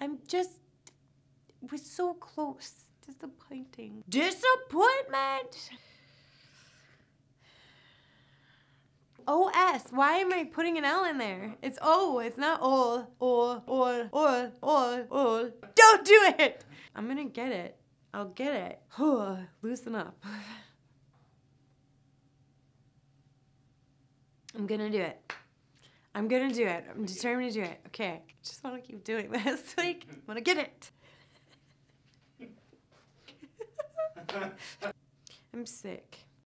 I'm just, we're so close. Disappointing. Disappointment! OS. Why am I putting an L in there? It's O. It's not O. O. O. O. O. O. Don't do it! I'm gonna get it. I'll get it. Loosen up. I'm gonna do it. I'm gonna do it. I'm determined to do it. Okay. Just wanna keep doing this. like, I wanna get it. I'm sick.